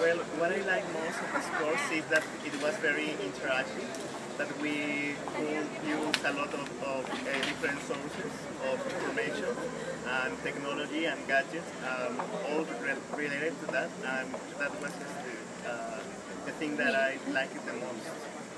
Well, what I like most of this course is that it was very interactive, that we could use a lot of, of uh, different sources of information and technology and gadgets, um, all re related to that, and that was just the, uh, the thing that I liked the most.